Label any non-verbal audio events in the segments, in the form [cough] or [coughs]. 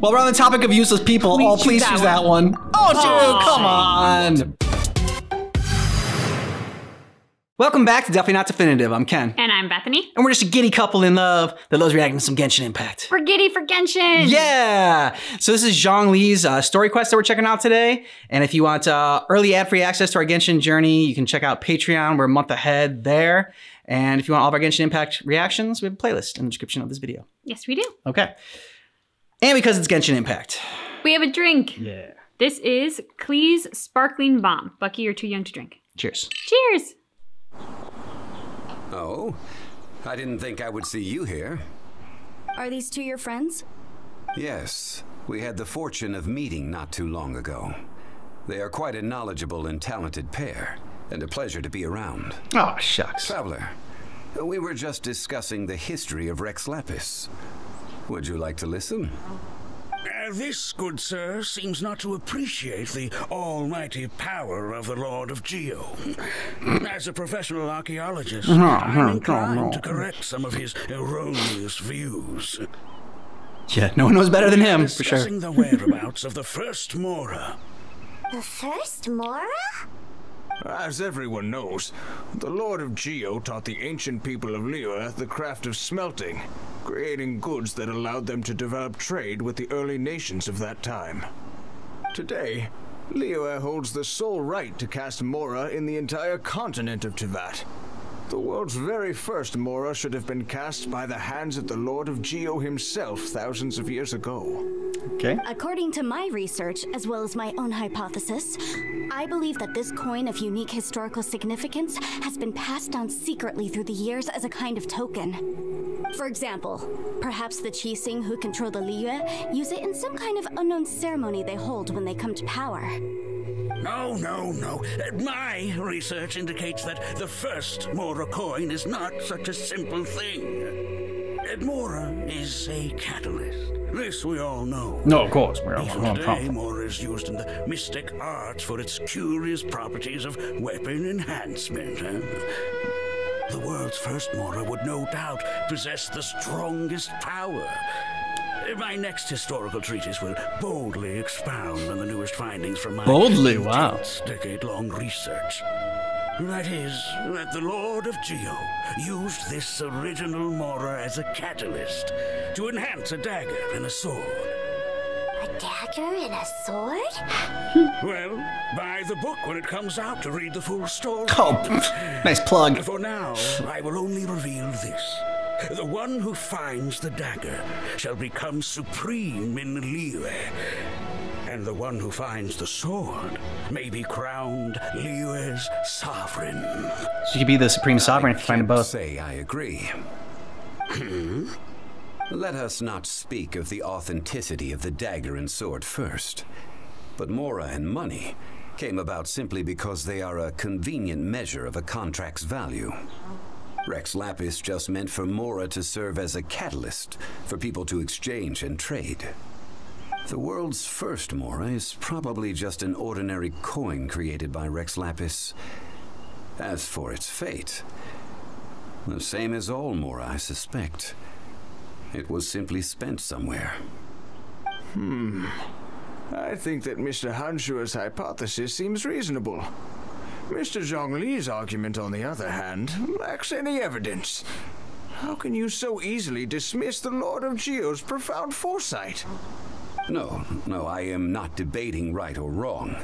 While we're on the topic of useless people, Please oh, please that choose that one. Oh, dude, come on. Welcome back to Definitely Not Definitive. I'm Ken. And I'm Bethany. And we're just a giddy couple in love that loves reacting to some Genshin Impact. We're giddy for Genshin. Yeah. So this is Zhongli's uh, story quest that we're checking out today. And if you want uh, early ad-free access to our Genshin journey, you can check out Patreon. We're a month ahead there. And if you want all of our Genshin Impact reactions, we have a playlist in the description of this video. Yes, we do. Okay. And because it's Genshin Impact. We have a drink. Yeah. This is Klee's Sparkling Bomb. Bucky, you're too young to drink. Cheers. Cheers. Oh, I didn't think I would see you here. Are these two your friends? Yes, we had the fortune of meeting not too long ago. They are quite a knowledgeable and talented pair, and a pleasure to be around. Oh, shucks. Traveler, we were just discussing the history of Rex Lapis. Would you like to listen? Uh, this, good sir, seems not to appreciate the almighty power of the Lord of Geo. As a professional archaeologist, I'm inclined to correct some of his erroneous views. Yeah, no one knows better than him, for sure. Discussing the whereabouts of the first Mora. The first Mora? As everyone knows, the Lord of Geo taught the ancient people of Liyue the craft of smelting, creating goods that allowed them to develop trade with the early nations of that time. Today, Liyue holds the sole right to cast Mora in the entire continent of Teyvat. The world's very first Mora should have been cast by the hands of the Lord of Geo himself thousands of years ago. Okay. According to my research, as well as my own hypothesis, I believe that this coin of unique historical significance has been passed down secretly through the years as a kind of token. For example, perhaps the Qixing who control the Liyue use it in some kind of unknown ceremony they hold when they come to power. No, no, no. My research indicates that the first Mora coin is not such a simple thing. Mora is a catalyst. This we all know. No, of course. We're Even today, Mora is used in the mystic arts for its curious properties of weapon enhancement. huh? The world's first Mora would no doubt possess the strongest power. My next historical treatise will boldly expound on the newest findings from my Boldly? Wow. decade-long research. That is, that the Lord of Geo used this original Mora as a catalyst to enhance a dagger and a sword. A dagger and a sword? Well, buy the book when it comes out to read the full story. Oh, nice plug. For now, I will only reveal this. The one who finds the dagger shall become supreme in Liyue. And the one who finds the sword may be crowned Liyue's sovereign. So you could be the supreme sovereign if you find both. say I agree. Hmm? Let us not speak of the authenticity of the dagger and sword first. But Mora and money came about simply because they are a convenient measure of a contract's value. Rex Lapis just meant for Mora to serve as a catalyst for people to exchange and trade. The world's first Mora is probably just an ordinary coin created by Rex Lapis. As for its fate, the same as all Mora, I suspect. It was simply spent somewhere. Hmm. I think that Mr. Hanshua's hypothesis seems reasonable. Mr. Zhongli's argument, on the other hand, lacks any evidence. How can you so easily dismiss the Lord of Geo's profound foresight? No, no, I am not debating right or wrong.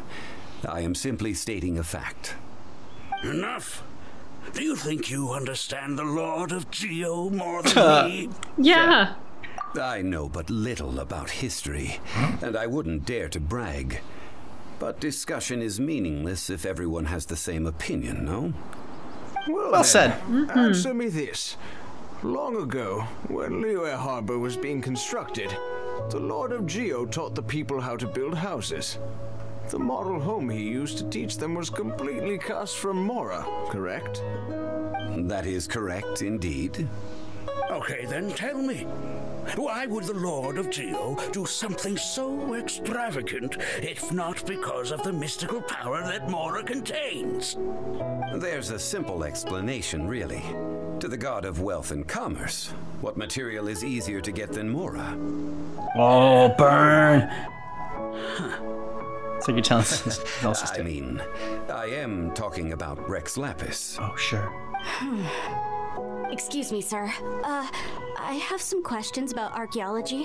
I am simply stating a fact. Enough. Do you think you understand the Lord of Geo more [laughs] than me? Yeah. I know but little about history, and I wouldn't dare to brag. But discussion is meaningless if everyone has the same opinion, no? Well, Well then, said. Answer mm-hmm. me this. Long ago, when Liyue Harbor was being constructed, the Lord of Geo taught the people how to build houses. The model home he used to teach them was completely cast from Mora, correct? That is correct, indeed. Okay, then tell me. Why would the Lord of Geo do something so extravagant if not because of the mystical power that Mora contains? There's a simple explanation, really. To the god of wealth and commerce, what material is easier to get than Mora? Oh, burn. So you're telling us this else I mean, I am talking about Rex Lapis. Oh, sure. [sighs] Excuse me, sir. Uh, I have some questions about archaeology.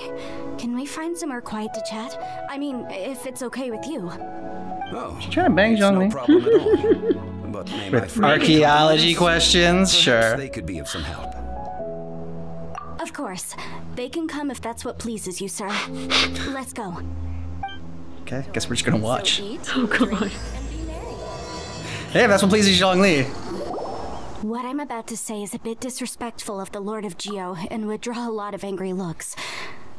Can we find somewhere quiet to chat? I mean, if it's okay with you. Oh, she's trying to bang it's Zhongli. no problem at all. [laughs] But may my With archaeology questions? Sure. They could be of some help. Of course. They can come if that's what pleases you, sir. Let's go. Okay, guess we're just gonna watch. So eat, Oh, God. drink, and be. Hey, that's what pleases Zhongli. What I'm about to say is a bit disrespectful of the Lord of Geo and would draw a lot of angry looks.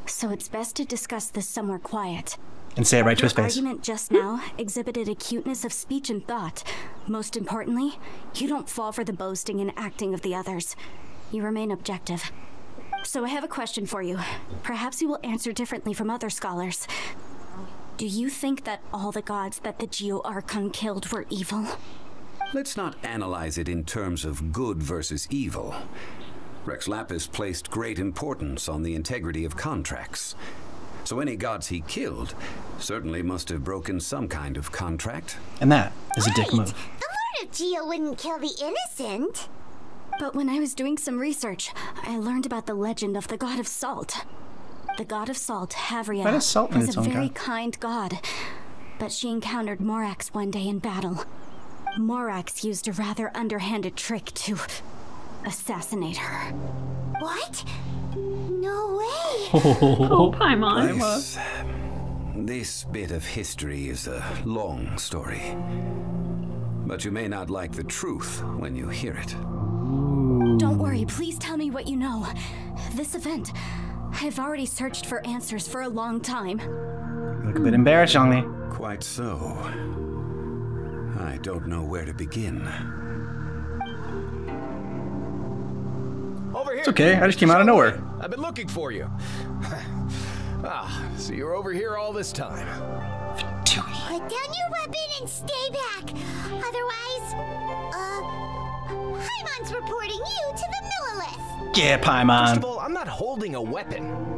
So it's best to discuss this somewhere quiet. And say it right to his Your face. argument just now exhibited acuteness of speech and thought. Most importantly, you don't fall for the boasting and acting of the others. You remain objective. So I have a question for you. Perhaps you will answer differently from other scholars. Do you think that all the gods that the Geo Archon killed were evil? Let's not analyze it in terms of good versus evil. Rex Lapis placed great importance on the integrity of contracts. So any gods he killed certainly must have broken some kind of contract. And that is a dick Wait, move. The Lord of Geo wouldn't kill the innocent. But when I was doing some research, I learned about the legend of the god of salt. The god of salt, Havria, That is salt in was a very kind. kind god. But she encountered Morax one day in battle. Morax used a rather underhanded trick to assassinate her. What? No way. [laughs] Oh, Paimon. This, um, this bit of history is a long story. But you may not like the truth when you hear it. Don't worry, please tell me what you know. This event, I've already searched for answers for a long time. You look a bit embarrassed, Zhongli. Quite so. I don't know where to begin. Over here. It's okay, I just came out of nowhere. I've been looking for you. [sighs] ah, so you're over here all this time. Put down your weapon and stay back. Otherwise, uh, Paimon's reporting you to the Millelith. Yeah, Paimon. First of all, I'm not holding a weapon.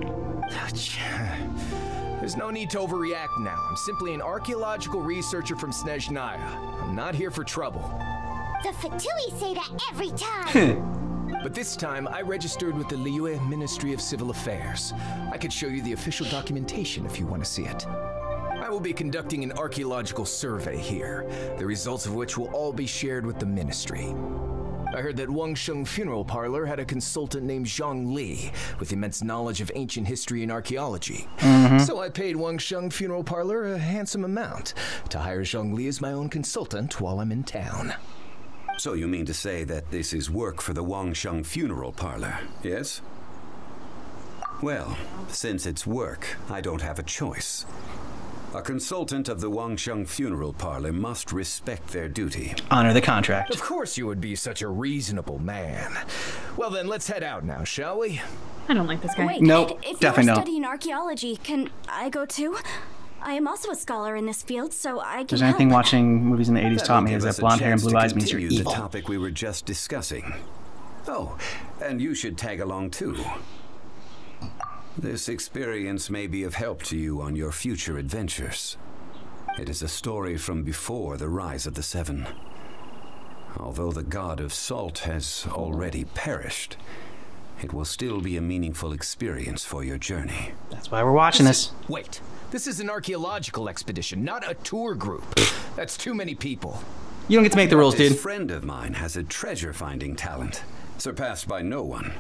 There's no need to overreact now. I'm simply an archaeological researcher from Snezhnaya. I'm not here for trouble. The Fatui say that every time. [laughs] But this time, I registered with the Liyue Ministry of Civil Affairs. I could show you the official documentation if you want to see it. I will be conducting an archaeological survey here, the results of which will all be shared with the ministry. I heard that Wangsheng Funeral Parlor had a consultant named Zhongli with immense knowledge of ancient history and archaeology. Mm-hmm. So I paid Wangsheng Funeral Parlor a handsome amount to hire Zhongli as my own consultant while I'm in town. So you mean to say that this is work for the Wangsheng Funeral Parlor, yes? Well, since it's work, I don't have a choice. A consultant of the Wangsheng Funeral Parlor must respect their duty. Honor the contract. Of course you would be such a reasonable man. Well then, let's head out now, shall we? I don't like this guy. Wait, Nope, if definitely you're don't. studying archaeology, can I go too? I am also a scholar in this field, so I can If there's anything help. watching movies in the 80s That taught me is that a blonde hair and blue eyes means you're continue evil. the topic we were just discussing. Oh, and you should tag along too. This experience may be of help to you on your future adventures. It is a story from before the rise of the Seven. Although the god of salt has already perished, it will still be a meaningful experience for your journey. That's why we're watching this. Wait, this is an archaeological expedition, not a tour group. That's too many people. You don't get to make the rules, This dude. friend of mine has a treasure finding talent, surpassed by no one.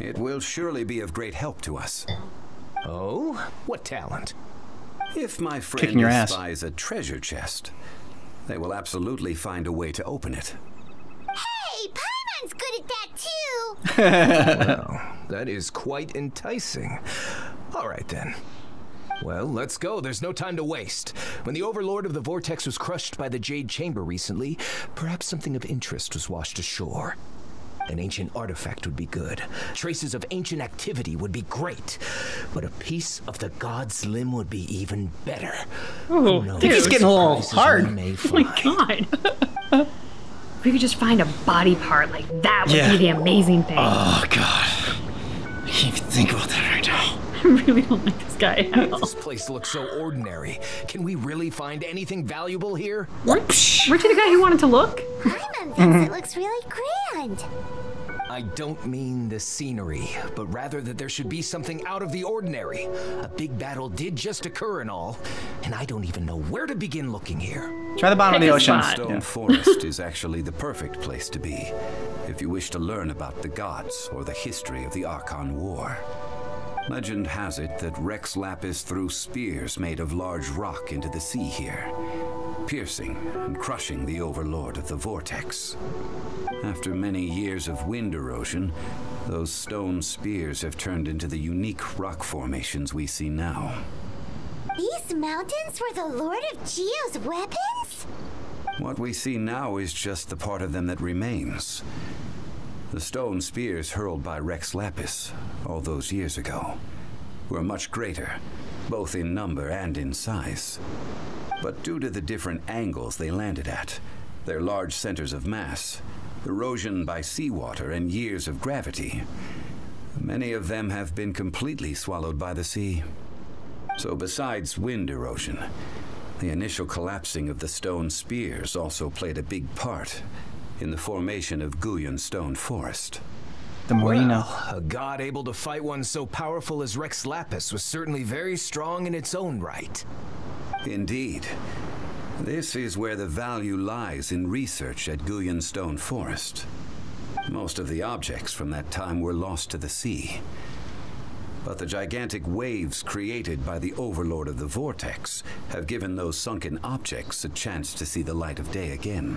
It will surely be of great help to us. Oh? What talent? If my Kicking friend your ass. spies a treasure chest, they will absolutely find a way to open it. Hey, Paimon's good at that too. [laughs] Well, that is quite enticing. All right then. Well, let's go. There's no time to waste. When the Overlord of the Vortex was crushed by the Jade Chamber recently, perhaps something of interest was washed ashore. An ancient artifact would be good. Traces of ancient activity would be great. But a piece of the god's limb would be even better. Oh, Who knows dude. He's getting a little hard. may [laughs] Oh my god. if [laughs] we could just find a body part, like that would Yeah. be the amazing thing. Oh god. I can't even think about that right now. [laughs] I really don't like this guy at all. This place looks so ordinary. Can we really find anything valuable here? Weren't you the guy who wanted to look? Paimon thinks it looks really grand. I don't mean the scenery, but rather that there should be something out of the ordinary. A big battle did just occur and all, and I don't even know where to begin looking here. Try the bottom of the ocean. Stone Yeah. Forest is actually the perfect place to be if you wish to learn about the gods or the history of the Archon War. Legend has it that Rex Lapis threw spears made of large rock into the sea here, piercing and crushing the overlord of the vortex. After many years of wind erosion, those stone spears have turned into the unique rock formations we see now. These mountains were the Lord of Geo's weapons? What we see now is just the part of them that remains. The stone spears hurled by Rex Lapis all those years ago were much greater, both in number and in size. But due to the different angles they landed at, their large centers of mass, erosion by seawater, and years of gravity, many of them have been completely swallowed by the sea. So, besides wind erosion, the initial collapsing of the stone spears also played a big part in the formation of Guyun Stone Forest. The more you know. A god able to fight one so powerful as Rex Lapis was certainly very strong in its own right. Indeed. This is where the value lies in research at Guyun Stone Forest. Most of the objects from that time were lost to the sea. But the gigantic waves created by the overlord of the vortex have given those sunken objects a chance to see the light of day again.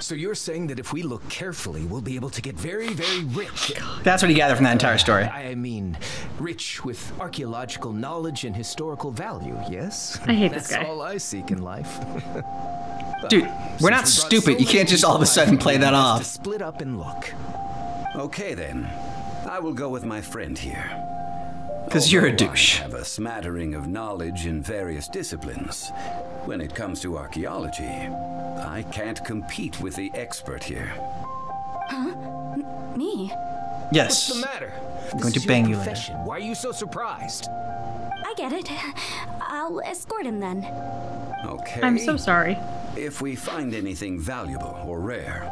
So you're saying that if we look carefully, we'll be able to get very, very rich. That's what you gather from that entire story. I mean, rich with archaeological knowledge and historical value, yes? I hate this That's guy. all I seek in life. [laughs] Dude, we're not Since we brought stupid. You can't just all of a sudden play that we have off. To split up and look. Okay then. I will go with my friend here. Because you're a douche. I have a smattering of knowledge in various disciplines. When it comes to archaeology, I can't compete with the expert here. Huh? Me? Yes. What's the matter? I'm This going to bang you later. profession. Why are you so surprised? I get it. [laughs] I'll escort him then. Okay. I'm so sorry. If we find anything valuable or rare,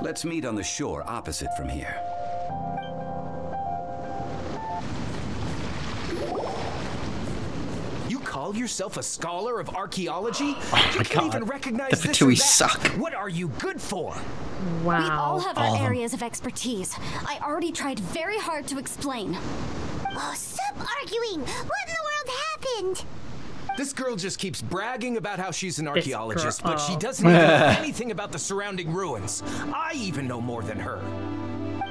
let's meet on the shore opposite from here. Call yourself a scholar of archaeology? you oh my can't God. even recognize The this or Fatui suck. What are you good for? Wow. We all have all of our them. areas of expertise. I already tried very hard to explain. Oh, stop arguing! What in the world happened? This girl just keeps bragging about how she's an archaeologist, girl- but she oh. doesn't even know [laughs] anything about the surrounding ruins. I even know more than her.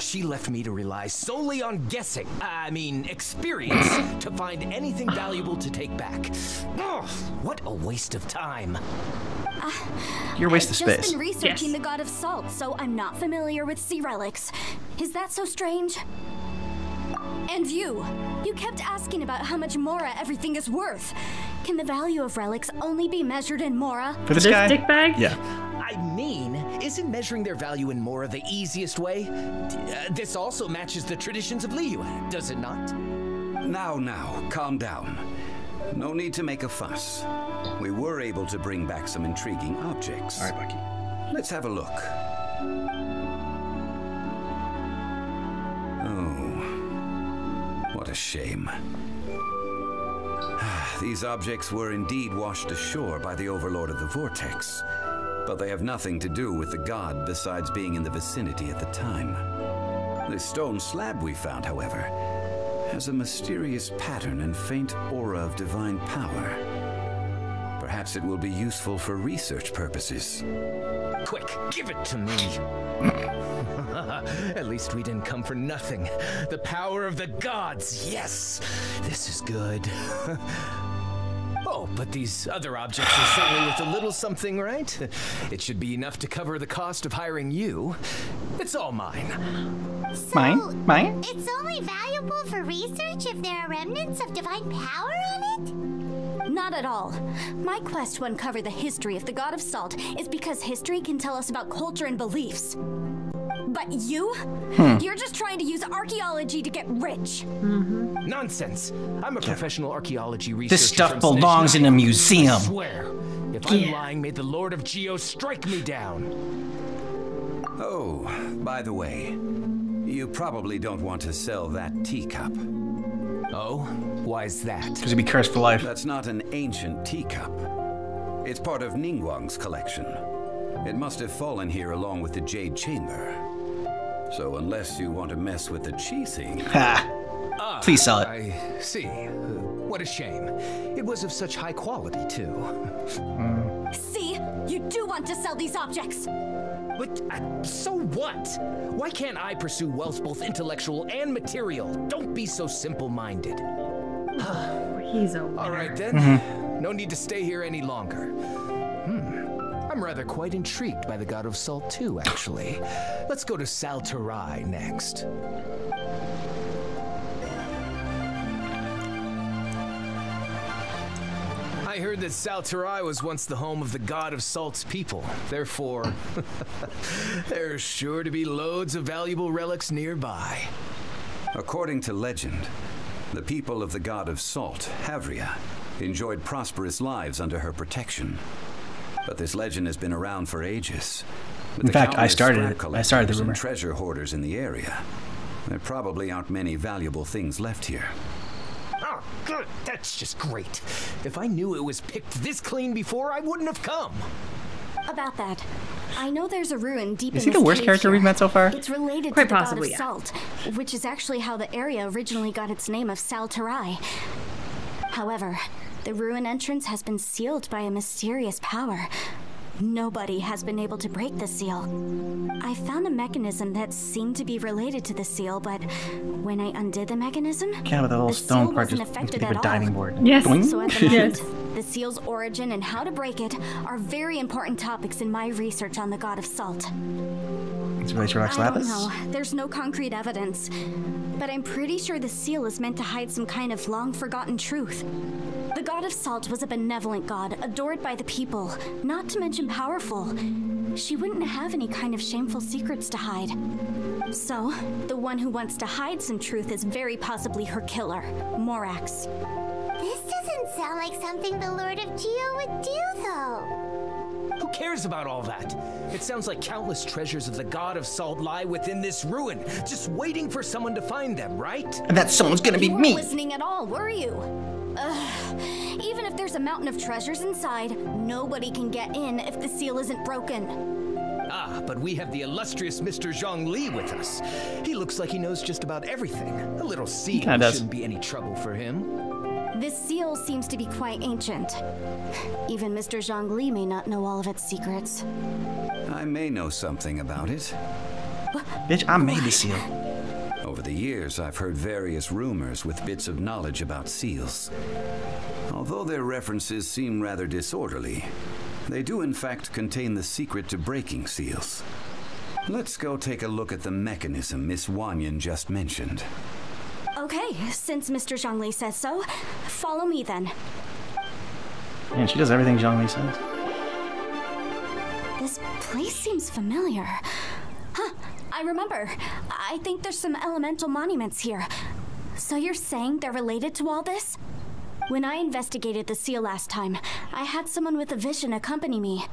She left me to rely solely on guessing, I mean, experience, to find anything valuable to take back. Ugh, what a waste of time. Uh, You're a waste of space. I've just been researching Yes. the god of salt, so I'm not familiar with sea relics. Is that so strange? And you. You kept asking about how much Mora everything is worth. Can the value of relics only be measured in Mora? For this This guy? dickbag? Yeah. I mean, isn't measuring their value in Mora the easiest way? Uh, this also matches the traditions of Liyue, does it not? Now, now, calm down. No need to make a fuss. We were able to bring back some intriguing objects. All right, Bucky. Let's have a look. Oh, what a shame. These objects were indeed washed ashore by the Overlord of the Vortex, but they have nothing to do with the god besides being in the vicinity at the time. This stone slab we found, however, has a mysterious pattern and faint aura of divine power. Perhaps it will be useful for research purposes. Quick, give it to me. [laughs] At least we didn't come for nothing. The power of the gods, yes! This is good. [laughs] Oh, but these other objects are certainly worth a little something, right? It should be enough to cover the cost of hiring you. It's all mine. So, Mine? Mine? It's only valuable for research if there are remnants of divine power on it? Not at all. My quest to uncover the history of the God of Salt is because history can tell us about culture and beliefs. But you? Hmm. You're just trying to use archaeology to get rich. Mm-hmm. Nonsense. I'm a professional archaeology researcher. This stuff belongs in a museum. I swear. If I'm lying, may the Lord of Geo strike me down. Oh, by the way, you probably don't want to sell that teacup. Oh? Why's that? Because he'd be cursed for life. That's not an ancient teacup. It's part of Ningguang's collection. It must have fallen here along with the Jade Chamber. So unless you want to mess with the Qixing, [laughs] Ha. Please sell it. I see. What a shame. It was of such high quality, too. See? You do want to sell these objects. But uh, so what? Why can't I pursue wealth both intellectual and material? Don't be so simple-minded. He's a All right then. Mm-hmm. No need to stay here any longer. I'm rather quite intrigued by the God of Salt too, actually. Let's go to Sal Terrae next. I heard that Sal Terrae was once the home of the God of Salt's people. Therefore, [laughs] there's sure to be loads of valuable relics nearby. according to legend, the people of the god of salt, Havria, enjoyed prosperous lives under her protection. But this legend has been around for ages. With In fact, I started scrap it. I started the collectors and rumor. treasure hoarders in the area. There probably aren't many valuable things left here. Oh, good. That's just great. If I knew it was picked this clean before, I wouldn't have come. About that, I know there's a ruin deep Is in he the worst character here. we've met so far? It's related Quite to the possibly, god yeah. of salt, which is actually how the area originally got its name of Sal Terrae. However, the ruin entrance has been sealed by a mysterious power. Nobody has been able to break the seal. I found a mechanism that seemed to be related to the seal, but when I undid the mechanism, Yeah, with the little the stone seal part wasn't just affected makes me think of at a all. diving board. Yes. Doink. So at the [laughs] Yes. the seal's origin and how to break it are very important topics in my research on the god of salt. It's really I Lapis. know. There's no concrete evidence. But I'm pretty sure the seal is meant to hide some kind of long forgotten truth. The god of salt was a benevolent god, adored by the people, not to mention powerful. She wouldn't have any kind of shameful secrets to hide. So, the one who wants to hide some truth is very possibly her killer, Morax. This doesn't sound like something the Lord of Geo would do, though. Who cares about all that? It sounds like countless treasures of the God of Salt lie within this ruin, just waiting for someone to find them, right? And that someone's gonna be You weren't me. listening at all, were you? Ugh. Even if there's a mountain of treasures inside, nobody can get in if the seal isn't broken. Ah, but we have the illustrious Mr. Zhongli with us. He looks like he knows just about everything. A little seal shouldn't be any trouble for him. This seal seems to be quite ancient. Even Mr. Zhongli may not know all of its secrets. I may know something about it. Bitch, I made the seal. Over the years, I've heard various rumors with bits of knowledge about seals. Although their references seem rather disorderly, they do in fact contain the secret to breaking seals. Let's go take a look at the mechanism Miss Wanyan just mentioned. Okay, since Mr. Zhongli says so, follow me then. Man, she does everything Zhongli says. This place seems familiar. Huh, I remember. I think there's some elemental monuments here. So you're saying they're related to all this? When I investigated the seal last time, I had someone with a vision accompany me.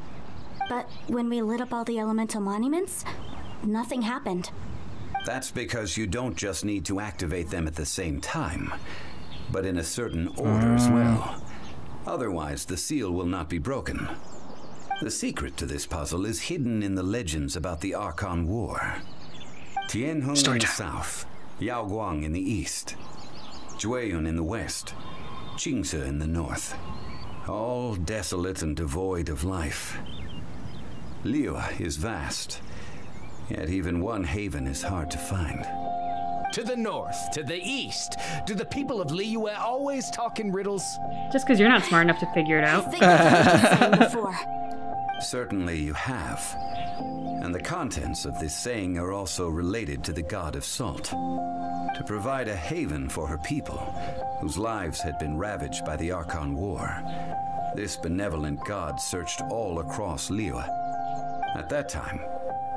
But when we lit up all the elemental monuments, nothing happened. That's because you don't just need to activate them at the same time, but in a certain order as mm. well. Otherwise, the seal will not be broken. The secret to this puzzle is hidden in the legends about the Archon War. Tianheng in the south, Yaoguang in the east, Jueyun in the west, Qingce in the north. All desolate and devoid of life. Liyue is vast, yet even one haven is hard to find. To the north? To the east? Do the people of Liyue always talk in riddles? Just because you're not smart enough to figure it out. think I've heard this saying before. [laughs] Certainly you have. And the contents of this saying are also related to the god of salt. To provide a haven for her people, whose lives had been ravaged by the Archon War, this benevolent god searched all across Liyue. At that time,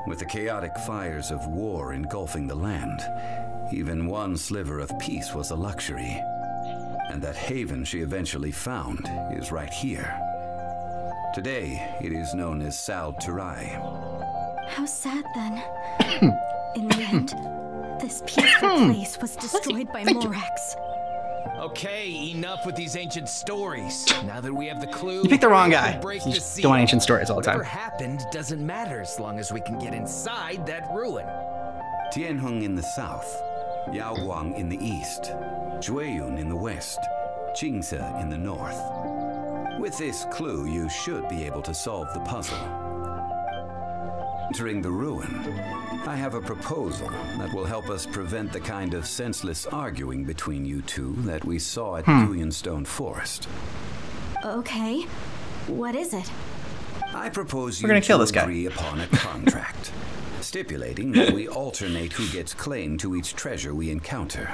with the chaotic fires of war engulfing the land, even one sliver of peace was a luxury. And that haven she eventually found is right here. Today, it is known as Sal Terrae. How sad then. [coughs] In the end, this peaceful hmm. place was destroyed by Morax. Okay, enough with these ancient stories. Now that we have the clue, You picked the wrong guy. You just don't want ancient stories all the time. Whatever time. happened doesn't matter as long as we can get inside that ruin. Tianheng in the south, Yaoguang in the east, Jueyun in the west, Qingce in the north. With this clue, you should be able to solve the puzzle. Entering the ruin, I have a proposal that will help us prevent the kind of senseless arguing between you two that we saw at hmm. Stone Forest. Okay. What is it? I propose We're you gonna kill to this guy. agree upon a contract, [laughs] stipulating that we alternate who gets claim to each treasure we encounter,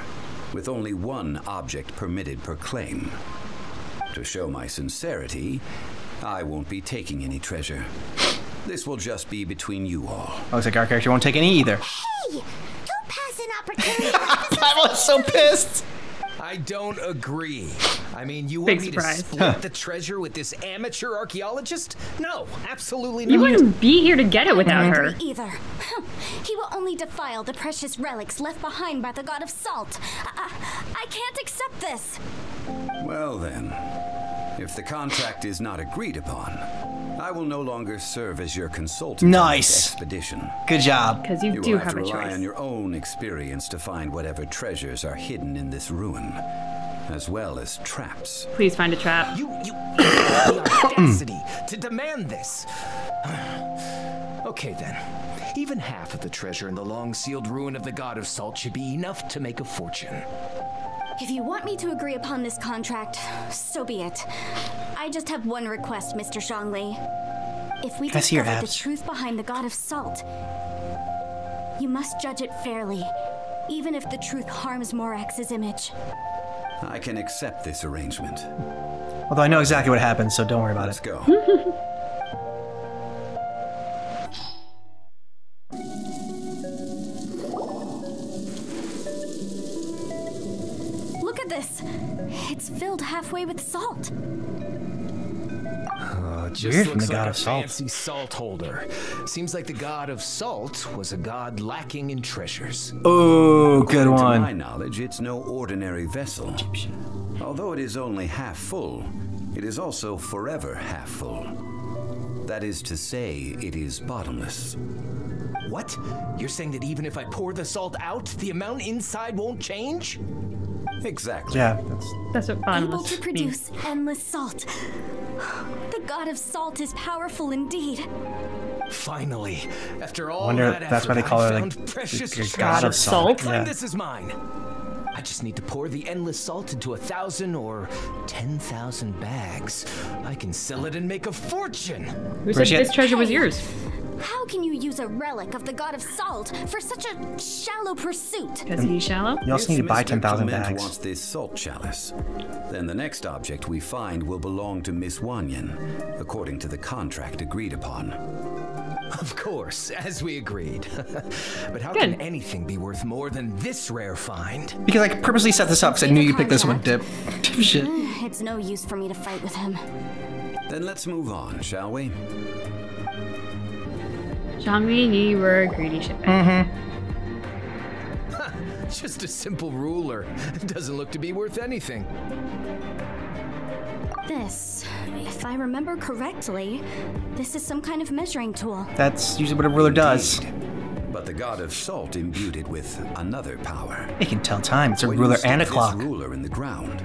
with only one object permitted per claim. To show my sincerity, I won't be taking any treasure. This will just be between you all. Looks like our character won't take any either. Hey! Don't pass an opportunity. [laughs] Bible is so pissed. I don't agree. I mean, you Big want me surprise. to split the treasure with this amateur archaeologist? No, absolutely not. You not. wouldn't be here to get it without her. Either. [laughs] He will only defile the precious relics left behind by the god of salt. I, I can't accept this. Well then, if the contract is not agreed upon, I will no longer serve as your consultant on Nice. this expedition. Good job. Because you, You do will have have a to rely choice. on your own experience to find whatever treasures are hidden in this ruin, as well as traps. Please find a trap. You, you have the audacity to demand this. okay then. Even half of the treasure in the long sealed ruin of the God of Salt should be enough to make a fortune. If you want me to agree upon this contract, so be it. I just have one request, Mr. Zhongli. If we I see your discover the truth behind the god of salt, you must judge it fairly, even if the truth harms Morax's image. I can accept this arrangement. Although I know exactly what happened, so don't worry about Let's it. go. [laughs] halfway with salt. Uh, just Weird from looks the like God a of Salt. fancy salt holder. Seems like the God of Salt was a god lacking in treasures. Oh, good one. To my knowledge, it's no ordinary vessel. Although it is only half full, it is also forever half full. That is to say, it is bottomless. What? You're saying that even if I pour the salt out, the amount inside won't change? Exactly. Yeah, that's That's what Able bottomless to means. produce endless salt. [sighs] The god of salt is powerful indeed. Finally, after all Wonder that that's why they effort, call I her, like, precious the treasure. god of salt. Claim Yeah. this is mine. I just need to pour the endless salt into a thousand or ten thousand bags. I can sell it and make a fortune. Who said this treasure was Hey. yours? How can you use a relic of the god of salt for such a shallow pursuit? Because he's shallow? You also need to buy 10,000 Clement bags. wants this salt chalice. Then the next object we find will belong to Miss Wanyan, according to the contract agreed upon. Of course, as we agreed. [laughs] but how Good. can anything be worth more than this rare find? Because I purposely set this up because I knew you picked this one, Dip. [laughs] Shit. [sighs] It's no use for me to fight with him. Then let's move on, shall we? Zhongli, you were a greedy shit. Mm-hmm. [laughs] Just a simple ruler. [laughs] Doesn't look to be worth anything. This, if I remember correctly, this is some kind of measuring tool. That's usually what a ruler does. But the god of salt imbued it with another power. It can tell time. It's a When ruler and a this clock. ruler in the ground,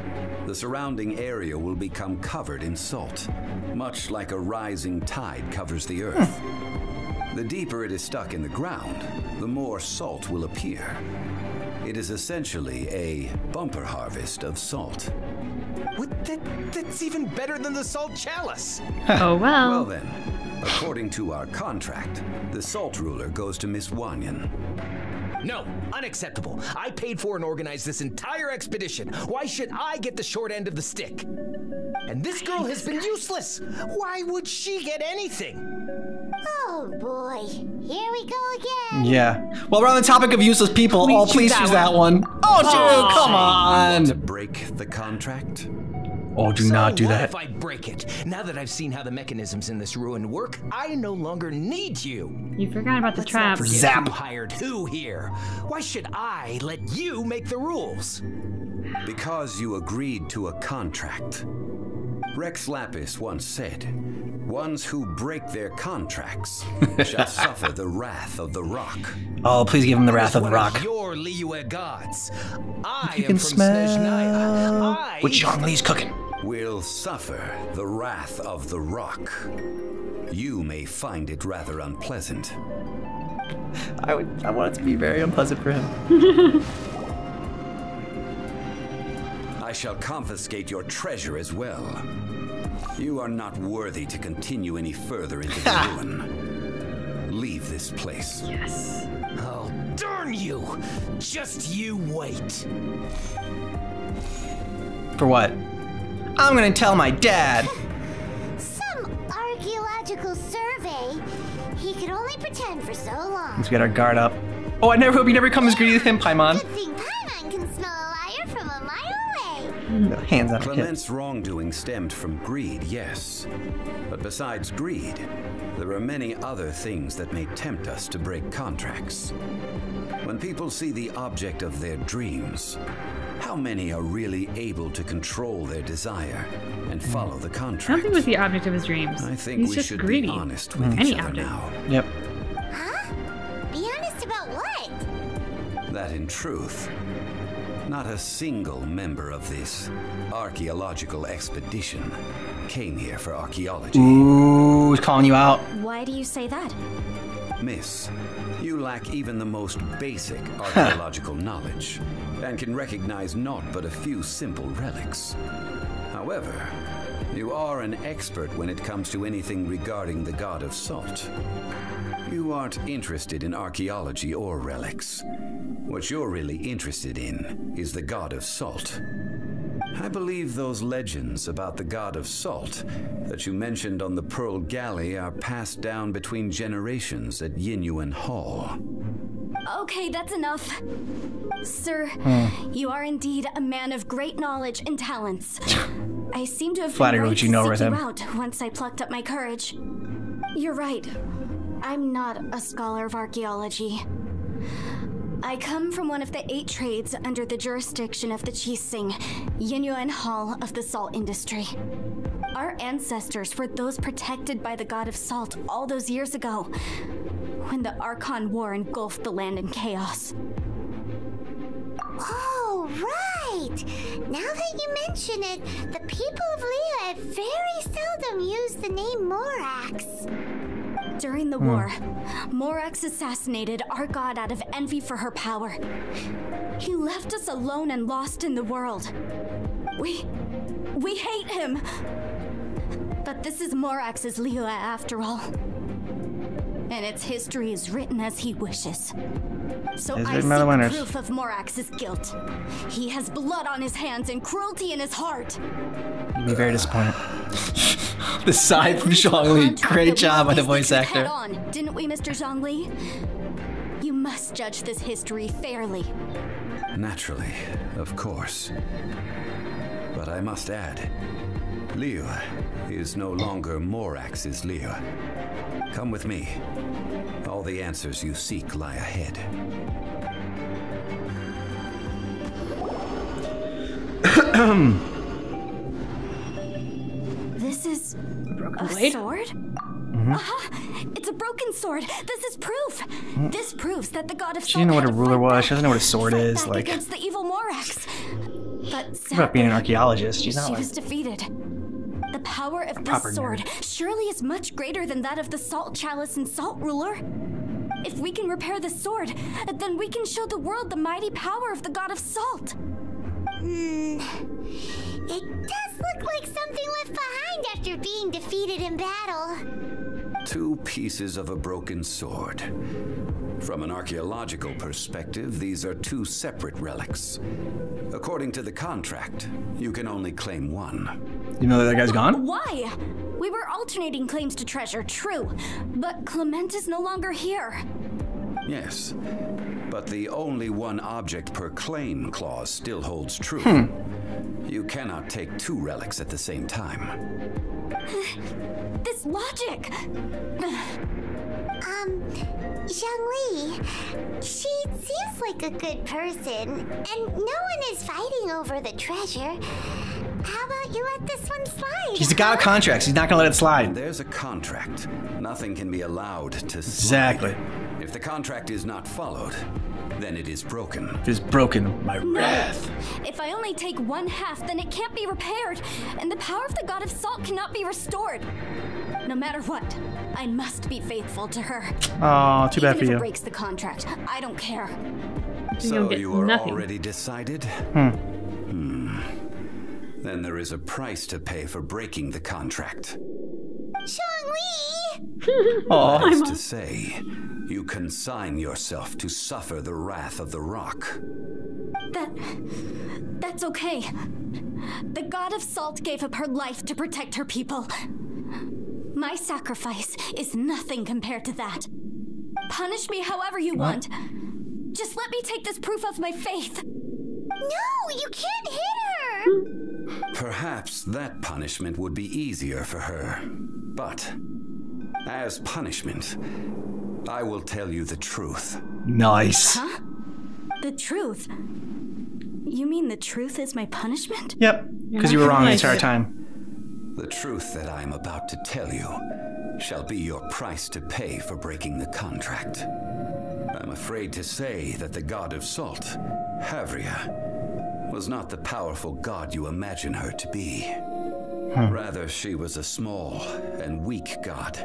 the surrounding area will become covered in salt, much like a rising tide covers the earth. [laughs] The deeper it is stuck in the ground, the more salt will appear. It is essentially a bumper harvest of salt. What? That, that's even better than the salt chalice. [laughs] oh well. Well then, according to our contract, the salt ruler goes to Miss Wanyan. No, unacceptable. I paid for and organized this entire expedition. Why should I get the short end of the stick? And this girl has been useless. Why would she get anything? Oh boy, here we go again. Yeah. Well, we're on the topic of useless people. Please oh, choose please that choose that one. Oh, shoot, come on. To on. break the contract? Oh, do So not do what that. if I break it? Now that I've seen how the mechanisms in this ruin work, I no longer need you. You forgot about the Let's trap. forget Zap. Who hired who here? Why should I let you make the rules? Because you agreed to a contract. Rex Lapis once said, Ones who break their contracts shall [laughs] suffer the wrath of the rock. Oh, please give him the wrath of the one rock. your Liyue gods. I You am can from smell Snezhnaya. I what Zhongli's cooking. Will suffer the wrath of the rock. You may find it rather unpleasant. I would. I want it to be very unpleasant for him. [laughs] I shall confiscate your treasure as well. You are not worthy to continue any further into the [laughs] ruin. Leave this place. Yes. Oh, darn you! Just you wait. For what? I'm gonna tell my dad. [laughs] Some archaeological survey. He could only pretend for so long. Let's get our guard up. Oh, I never hope you never come as greedy as him, Paimon. Good thing Paimon can smell mile away. Hands on. Clement's wrongdoing stemmed from greed, yes. But besides greed, there are many other things that may tempt us to break contracts. When people see the object of their dreams, how many are really able to control their desire and hmm. follow the contract? Something was the object of his dreams. I think He's we just should greedy. be honest with hmm. Any each other object. now. Yep. Huh? Be honest about what? That in truth, not a single member of this archaeological expedition came here for archaeology. Ooh, he's calling you out. Why do you say that? Miss, you lack even the most basic archaeological knowledge and can recognize naught but a few simple relics. However, you are an expert when it comes to anything regarding the god of salt. You aren't interested in archaeology or relics. What you're really interested in is the god of salt. I believe those legends about the god of salt that you mentioned on the Pearl Galley are passed down between generations at Yinyuan Hall. Okay, that's enough. Sir, hmm. you are indeed a man of great knowledge and talents. [sighs] I seem to have Flattered been right what you to know seek with you him. out once I plucked up my courage. You're right. I'm not a scholar of archaeology. I come from one of the eight trades under the jurisdiction of the Qixing, Yinyuan Hall of the salt industry. Our ancestors were those protected by the god of salt all those years ago, when the Archon War engulfed the land in chaos. Oh, right! Now that you mention it, the people of Liyue very seldom use the name Morax. During the hmm. war, Morax assassinated our god out of envy for her power. He left us alone and lost in the world. We. we hate him! But this is Morax's Liyue after all. And its history is written as he wishes. So Is I written by the seek proof of Morax's guilt. He has blood on his hands and cruelty in his heart. You'd be very disappointed. [laughs] the side from Zhongli. Contract Great job by the voice took head actor. on, didn't we, Mr. Zhongli? You must judge this history fairly. Naturally, of course. But I must add, Liyue is no longer Morax's Liyue. Come with me. All the answers you seek lie ahead. [coughs] This is a blade? sword? Mm-hmm. Uh-huh. It's a broken sword. This is proof. This proves that the god of Mm. She didn't know what a ruler was. She doesn't know what a sword is. Back Like, against the evil Morax. But about being an archaeologist. She's not she like. was defeated. The power of this sword surely is much greater than that of the Salt Chalice and Salt Ruler. If we can repair the sword, then we can show the world the mighty power of the god of salt. Hmm. It does look like something left behind after being defeated in battle. Two pieces of a broken sword. From an archaeological perspective, these are two separate relics. According to the contract, you can only claim one. You know that, that guy's gone? Why? We were alternating claims to treasure, true. But Clement is no longer here. Yes, but the only one object per claim clause still holds true. Hmm. You cannot take two relics at the same time. [sighs] This logic! [sighs] [sighs] Um, Zhongli, she seems like a good person, and no one is fighting over the treasure. How about you let this one slide? He's the god of contracts. He's not gonna let it slide. There's a contract. Nothing can be allowed to Exactly. If the contract is not followed, then it is broken. It is broken. My wrath. If I only take one half, then it can't be repaired, and the power of the god of salt cannot be restored. No matter what, I must be faithful to her. Oh, too bad Even for if you. it breaks the contract, I don't care. So you are nothing. already decided? Hmm. Hmm. Then there is a price to pay for breaking the contract. Zhongli! Aw. That is to say, you consign yourself to suffer the wrath of the rock. That. That's okay. The god of salt gave up her life to protect her people. My sacrifice is nothing compared to that. Punish me however you want. Just let me take this proof of my faith. No, you can't hit her! Perhaps that punishment would be easier for her. But, as punishment, I will tell you the truth. Nice. Huh? The truth? You mean the truth is my punishment? Yep. Because you were wrong the Nice. entire time. The truth that I am about to tell you shall be your price to pay for breaking the contract. I'm afraid to say that the god of salt, Havria, was not the powerful god you imagine her to be. Hmm. Rather, she was a small and weak god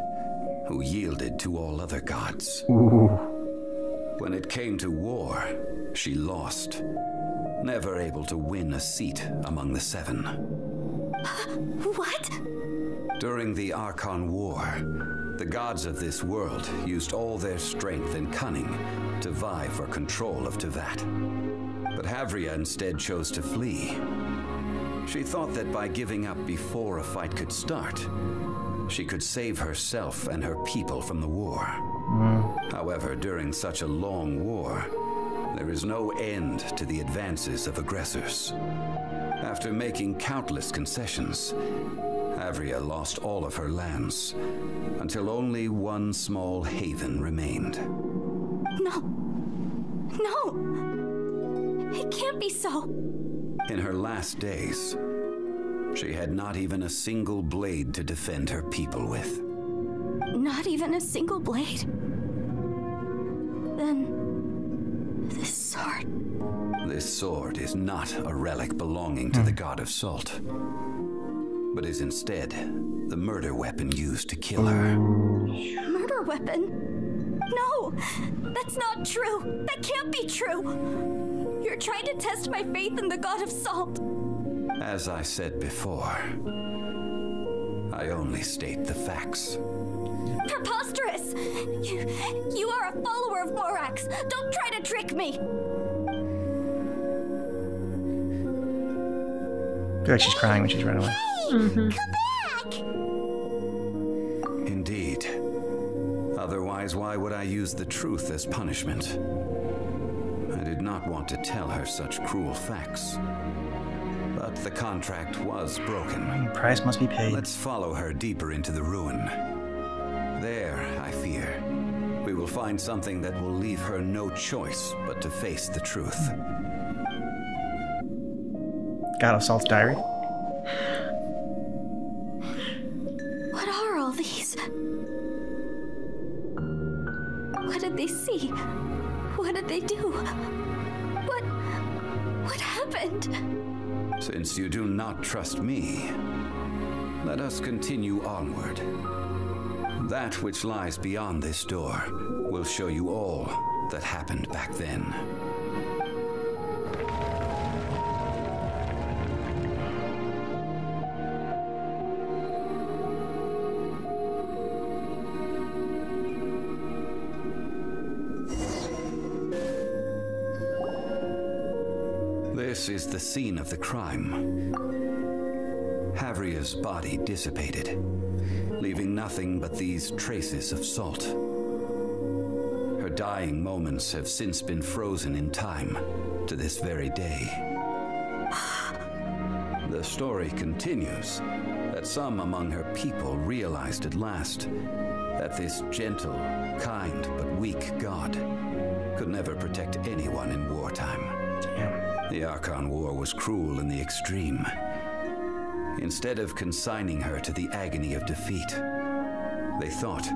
who yielded to all other gods. When it came to war, she lost, never able to win a seat among the seven. What? During the Archon War, the gods of this world used all their strength and cunning to vie for control of Teyvat. But Havria instead chose to flee. She thought that by giving up before a fight could start, she could save herself and her people from the war. Hmm. However, during such a long war, there is no end to the advances of aggressors. After making countless concessions, Havria lost all of her lands until only one small haven remained. No. No. It can't be so. In her last days, she had not even a single blade to defend her people with. Not even a single blade. Then. This sword. This sword is not a relic belonging to the hmm. god of salt, but is instead the murder weapon used to kill her. Murder weapon? No! That's not true! That can't be true! You're trying to test my faith in the god of salt! As I said before, I only state the facts. Preposterous! You, you are a follower of Morax! Don't try to trick me! Feel like she's crying when she's running away. Mm-hmm. Come back! Indeed. Otherwise, why would I use the truth as punishment? I did not want to tell her such cruel facts. But the contract was broken. Price must be paid. Let's follow her deeper into the ruin. There, I fear, we will find something that will leave her no choice but to face the truth. God of Salt's diary. What are all these? What did they see? What did they do? What. What happened? Since you do not trust me, let us continue onward. That which lies beyond this door will show you all that happened back then. The scene of the crime. Havria's body dissipated, leaving nothing but these traces of salt. Her dying moments have since been frozen in time to this very day. The story continues that some among her people realized at last that this gentle, kind, but weak god could never protect anyone in wartime. The Archon War was cruel in the extreme. Instead of consigning her to the agony of defeat, they thought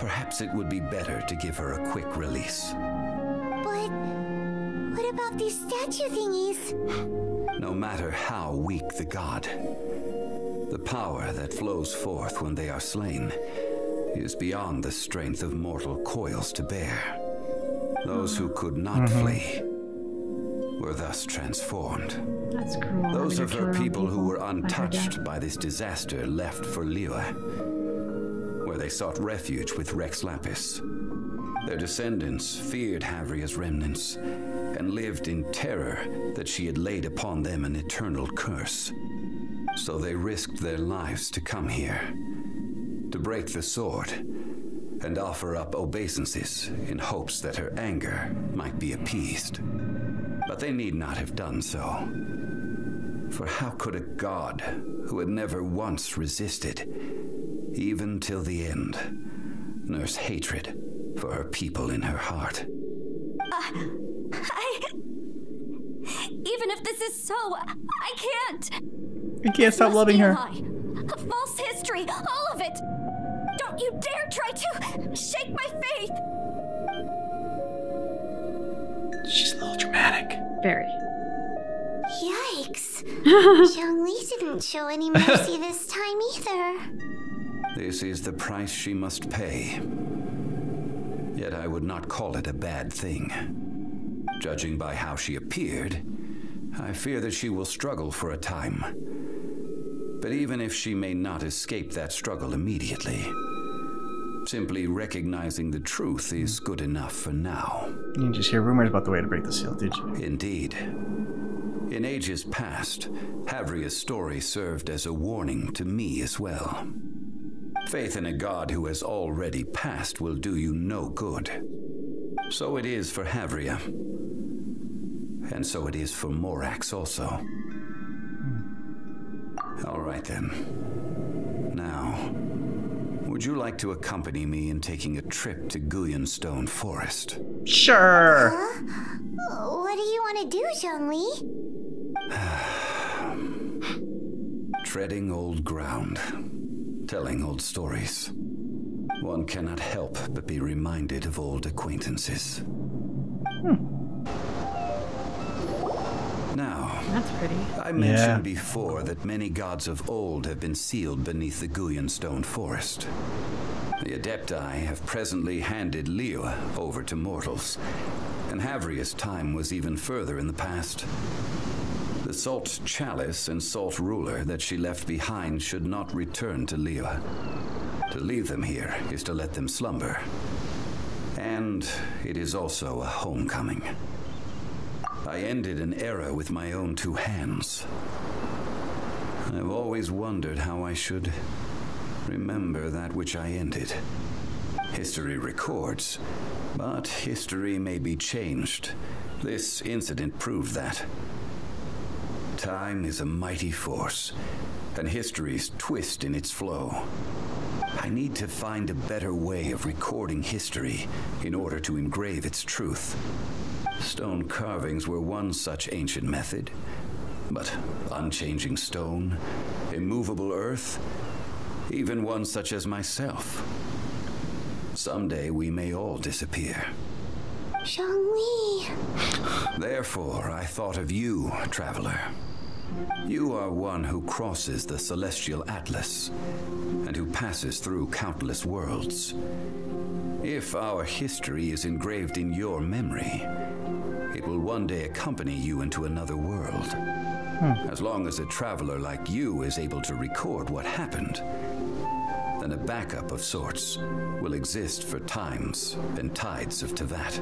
perhaps it would be better to give her a quick release. But what about these statue thingies? No matter how weak the god, the power that flows forth when they are slain is beyond the strength of mortal coils to bear. Those who could not mm-hmm. flee were thus transformed. That's cruel. Those of her her kill her own people who were untouched by this disaster left for Liyue, where they sought refuge with Rex Lapis. Their descendants feared Havria's remnants and lived in terror that she had laid upon them an eternal curse. So they risked their lives to come here, to break the sword, and offer up obeisances in hopes that her anger might be appeased. But they need not have done so. For how could a god who had never once resisted, even till the end, nurse hatred for her people in her heart? Uh, I. Even if this is so, I can't. You can't stop loving be a her. lie. A false history, all of it. Don't you dare try to shake my faith. She's a little dramatic. Very. Yikes. [laughs] Zhongli didn't show any mercy [laughs] this time either. This is the price she must pay. Yet I would not call it a bad thing. Judging by how she appeared, I fear that she will struggle for a time. But even if she may not escape that struggle immediately, simply recognizing the truth is good enough for now. You didn't just hear rumors about the way to break the seal, did you? Indeed. In ages past, Havria's story served as a warning to me as well. Faith in a god who has already passed will do you no good. So it is for Havria. And so it is for Morax also. Hmm. All right then. Now, would you like to accompany me in taking a trip to Guyun Stone Forest? Sure. Huh? What do you want to do, Zhongli? [sighs] Treading old ground, telling old stories. One cannot help but be reminded of old acquaintances. Now, That's pretty. I mentioned Yeah. before that many gods of old have been sealed beneath the Guyun Stone forest. The Adepti have presently handed Liyue over to mortals, and Havria's time was even further in the past. The Salt Chalice and Salt Ruler that she left behind should not return to Liyue. To leave them here is to let them slumber. And it is also a homecoming. I ended an era with my own two hands. I've always wondered how I should remember that which I ended. History records, but history may be changed. This incident proved that. Time is a mighty force, and history's twist in its flow. I need to find a better way of recording history in order to engrave its truth. Stone carvings were one such ancient method, but unchanging stone, immovable earth, even one such as myself. Someday we may all disappear. Zhongli. Therefore, I thought of you, traveler. You are one who crosses the celestial atlas and who passes through countless worlds. If our history is engraved in your memory, it will one day accompany you into another world. As long as a traveler like you is able to record what happened, then a backup of sorts will exist for times and tides of Teyvat.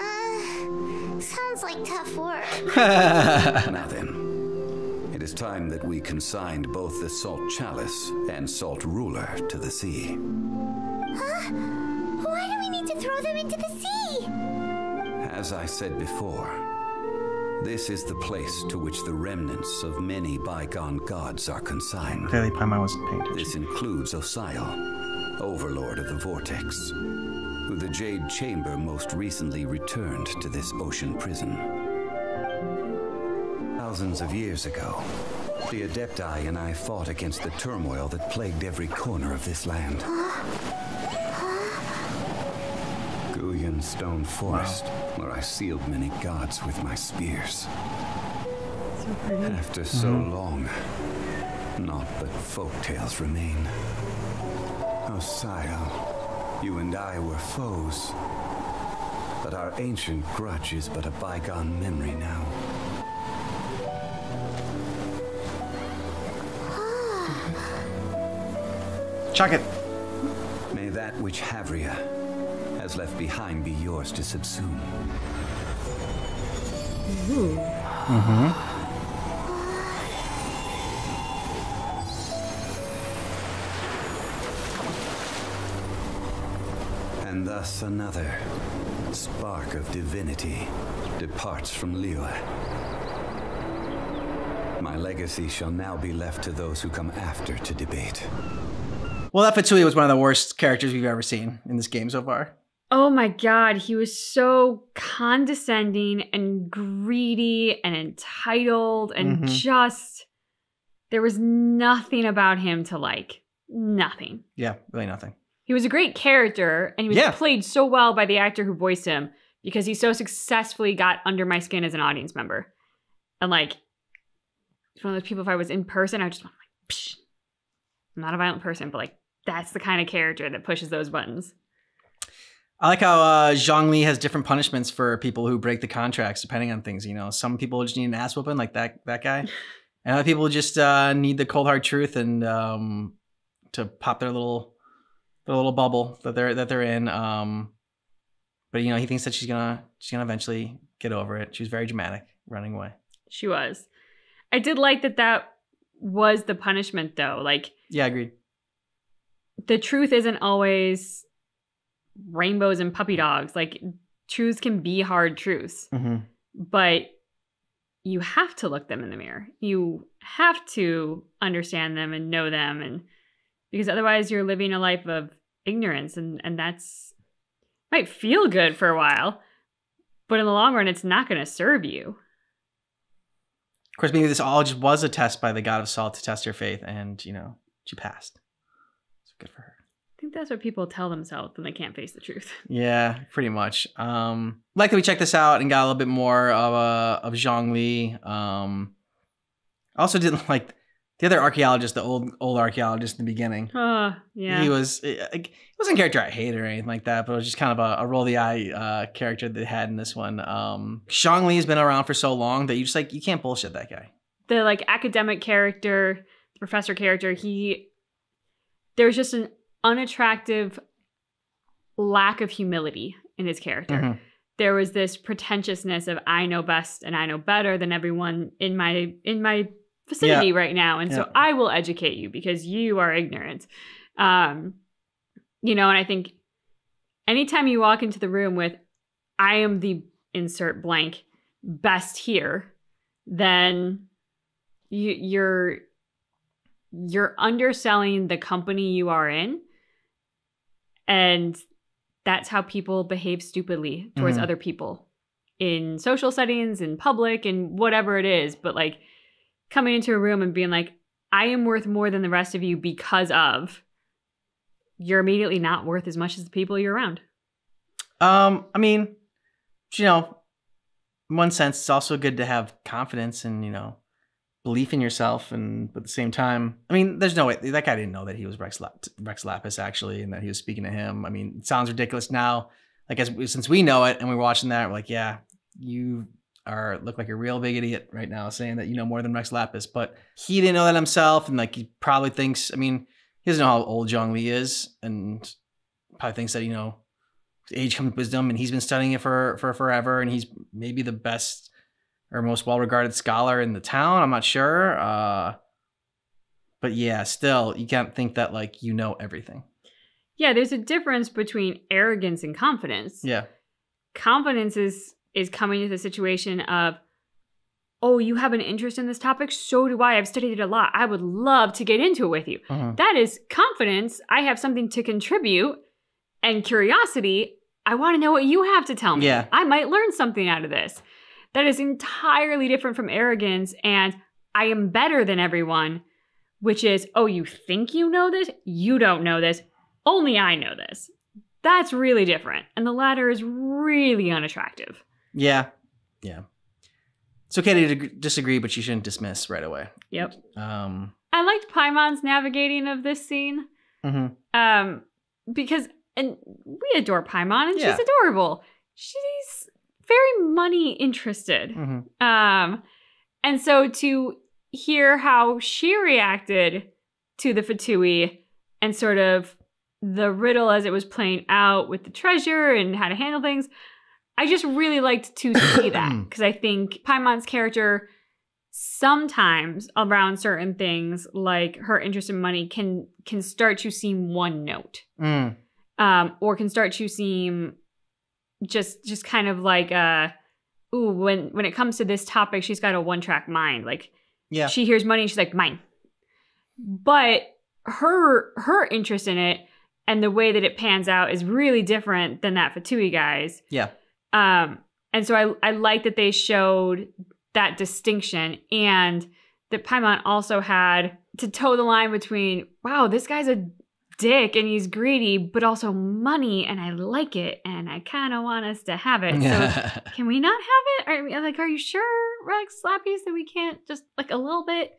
Uh, sounds like tough work. [laughs] now then, it is time that we consigned both the Salt Chalice and Salt Ruler to the sea. Huh? Why do we need to throw them into the sea? As I said before, this is the place to which the remnants of many bygone gods are consigned. Clearly, Paimon wasn't attention. This includes Osial, Overlord of the Vortex, who the Jade Chamber most recently returned to this ocean prison. Thousands of years ago, the Adepti and I fought against the turmoil that plagued every corner of this land. Guyun Stone Forest, where I sealed many gods with my spears. After so mm-hmm. long, naught but folk tales remain. Osial, you and I were foes, but our ancient grudge is but a bygone memory now. Ah. Chuck it. May that which Havria has left behind be yours to subsume. Mm-hmm. And thus another spark of divinity departs from Liyue. My legacy shall now be left to those who come after to debate. Well, that Fatui was one of the worst characters we've ever seen in this game so far. Oh my god, he was so condescending and greedy and entitled and Mhm. just there was nothing about him to like. Nothing. Yeah, really nothing. He was a great character and he was Yeah. played so well by the actor who voiced him because he so successfully got under my skin as an audience member. And like it's one of those people if I was in person, I just want like Psh. I'm not a violent person, but like that's the kind of character that pushes those buttons. I like how uh, Zhongli has different punishments for people who break the contracts, depending on things. You know, some people just need an ass whooping, like that that guy, [laughs] and other people just uh, need the cold hard truth and um, to pop their little their little bubble that they're that they're in. Um, but you know, he thinks that she's gonna she's gonna eventually get over it. She was very dramatic, running away. She was. I did like that that was the punishment though. Like Yeah, agreed. the truth isn't always rainbows and puppy dogs. Like truths can be hard truths, Mm-hmm. but you have to look them in the mirror. You have to understand them and know them and because otherwise you're living a life of ignorance and and that's might feel good for a while, but in the long run it's not going to serve you. Of course, maybe this all just was a test by the God of Salt to test her faith, and you know, she passed. So good for her. I think that's what people tell themselves when they can't face the truth. [laughs] Yeah, pretty much. Um, like that we checked this out and got a little bit more of uh, of Zhongli. Um, I also didn't [laughs] like the other archaeologist, the old old archaeologist in the beginning. Oh, yeah. He was it, it wasn't a character I hate or anything like that, but it was just kind of a, a roll the eye uh, character that they had in this one. Um, Zhongli has been around for so long that you just like you can't bullshit that guy. the like academic character, the professor character, he there's just an unattractive lack of humility in his character. Mhm. There was this pretentiousness of I know best and I know better than everyone in my in my vicinity Yeah. right now, and so I will educate you because you are ignorant. Um, you know, and I think anytime you walk into the room with I am the insert blank best here, then you, you're you're underselling the company you are in and that's how people behave stupidly towards Mhm. other people in social settings in public and whatever it is but like coming into a room and being like i am worth more than the rest of you because of you're immediately not worth as much as the people you're around Um, I mean, you know, in one sense, it's also good to have confidence and you know belief in yourself, and but at the same time, I mean, there's no way that guy didn't know that he was Rex Lap- Rex Lapis actually, and that he was speaking to him. I mean, it sounds ridiculous now. Like as since we know it, and we're watching that, we're like, yeah, you are look like a real big idiot right now, saying that you know more than Rex Lapis. But he didn't know that himself, and like he probably thinks. I mean, he doesn't know how old Zhongli is, and probably thinks that you know age comes wisdom, and he's been studying it for for forever, and he's maybe the best or most well regarded scholar in the town. I'm not sure. Uh, but yeah, still, you can't think that like you know everything. Yeah, there's a difference between arrogance and confidence. Yeah. Confidence is is coming to the situation of, oh, you have an interest in this topic, so do I. I've studied it a lot. I would love to get into it with you. Mhm. That is confidence. I have something to contribute, and curiosity. I want to know what you have to tell me. Yeah. I might learn something out of this. That is entirely different from arrogance and I am better than everyone, which is, oh, you think you know this? You don't know this. Only I know this. That's really different. And the latter is really unattractive. Yeah. Yeah. It's okay to disagree, but you shouldn't dismiss right away. Yep. Um. I liked Paimon's navigating of this scene. Mm-hmm. Um, because and we adore Paimon and Yeah. she's adorable. She's very money interested. Mhm. Um, and so to hear how she reacted to the Fatui and sort of the riddle as it was playing out with the treasure and how to handle things, I just really liked to see [coughs] that because I think Paimon's character sometimes around certain things like her interest in money can can start to seem one note Mm. um, or can start to seem just just kind of like uh ooh when when it comes to this topic she's got a one track mind like Yeah. she hears money and she's like mine but her her interest in it and the way that it pans out is really different than that Fatui guy's Yeah. um and so I I like that they showed that distinction and that Paimon also had to toe the line between wow this guy's a dick and he's greedy but also money and I like it and I kind of want us to have it so [laughs] can we not have it? Are like, are you sure, Rex Slappies, that we can't just like a little bit?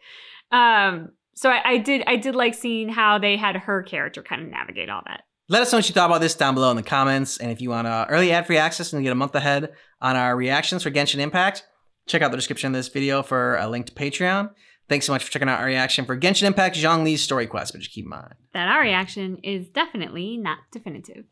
Um, so I, I did, I did like seeing how they had her character kind of navigate all that. Let us know what you thought about this down below in the comments. And if you want uh, early ad free access and get a month ahead on our reactions for Genshin Impact, check out the description of this video for a link to Patreon. Thanks so much for checking out our reaction for Genshin Impact Zhongli's story quest, but just keep in mind. That our reaction is definitely not definitive.